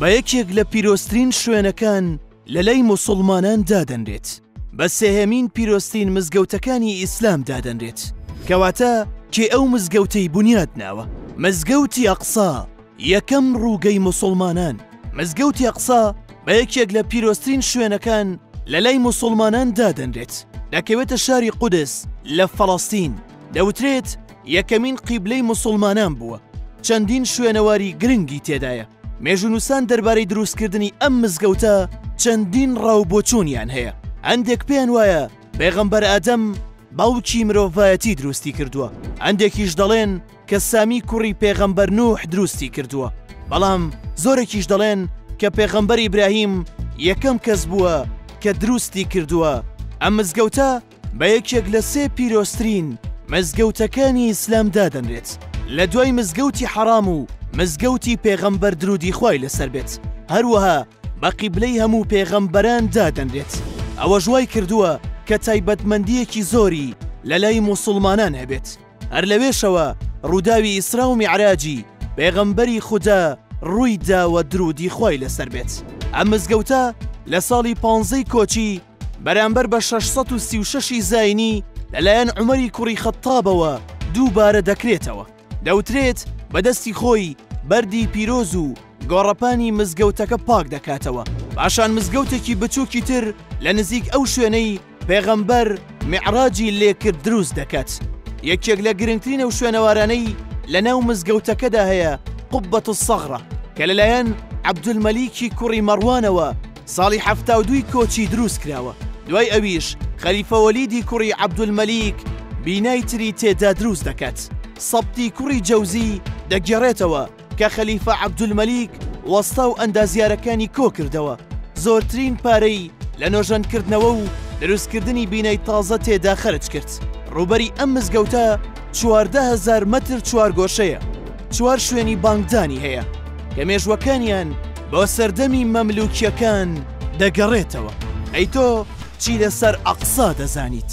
بە یەکێک لە پیرۆزترین شوێنەکان لە لای موسوڵمانان دادەنرێت، بە سێهەمین پیرۆزترین مزگەوتەکانی ئیسلام دادەنرێت، کەواتە کێ ئەو مزگەوتەی بونیاد ناوە؟ مزگەوتی ئەقسا، یەکەم ڕووگەی موسوڵمانان، مزگەوتی ئەقسا بە یەکێک لە پیرۆزترین شوێنەکان لە لای موسوڵمانان دادەنرێت، دەکەوێتە شاری قودس لە فەڵەستین، دەوترێت، یەکەمین قیبلەی موسوڵمانان بووە، چەندین شوێنەواری گرنگی تێدایە، مێژوونووسان دەربارەی دروستکردنی ئەم مزگەوتە چەندین ڕا و بۆچوونیان هەیە، هەندێک پێیان وایە پێغەمبەر ئادەم باوکی مرۆڤایەتی دروستی کردووە، هەندێکیش دەڵێن کە سامی کوڕی پێغەمبەر نوح دروستی کردووە، بەڵام زۆرێکیش دەڵێن کە پێغەمبەر ئیبراهیم یەکەم کەس بووە کە دروستی کردووە، ئەم مزگەوتە، بە یەکێک لە سێ پیرۆزترین مزگەوتەکانی ئیسلام دادەنرێت، لە دوای مزگەوتی حەڕام و مزگەوتی پێغەمبەر درودی خوای لەسەر بێت، هەروەها بە قیبلەی هەموو پێغەمبەران دادەنرێت، ئەوەش وای کردووە کە تایبەتمەندییەکی زۆری لە لای موسوڵمانان هەبێت، هەر لەوێشەوە ڕووداوی ئیسرا و میعراجی پێغەمبەری خودا ڕووی داوە درودی خوای لەسەر بێت، ئەم مزگەوتە لە ساڵی پانزەی کۆچی بەرامبەر بە شەش سەد و سی و شەش ی زاینی لەلایەن عومەری کوڕی خەتتابەوە دووبارە دەکرێتەوە. دەوترێت بە دەستی خۆی بەردی پیرۆز و گۆڕەپانی مزگەوتەکە پاک دەکاتەوە، پاشان مزگەوتێکی بچووکی تر لە نزیک ئەو شوێنەی پێغەمبەر میعراجی لێ کرد دروست دەکات. یەکێک لە گرنگترین ئەو شوێنەوارانەی لەناو مزگەوتەکەدا هەیە قبەتوسەغرە کە لەلایەن عەبدولمەلیکی کوڕی مەڕوانەوە ساڵی حەفتا و دووی کۆچی دروست کراوە، دوای ئەویش خەلیفە وەلیدی کوڕی عەبدولمەلیک بینای تری تێدا دروست دەکات، سەبتی کوڕی جەوزی دەگێڕێتەوە کە خەلیفە عەبدولمەلیک وەستا و ئەندازیارەکانی کۆ کردەوە زۆرترین پارەی لە نۆژەنکردنەوە و دروستکردنی بینای تازە تێدا خەرج کرد، ڕووبەری ئەم مزگەوتە چواردە هەزار مەتر چوارگۆشەیە. چوار شوێنی بانگدانی هەیە کە مێژوەکانیان بۆ سەردەمی مەملوکیەکان دەگەڕێتەوە ئەی تۆ چی لەسەر ئەقسا دەزانیت؟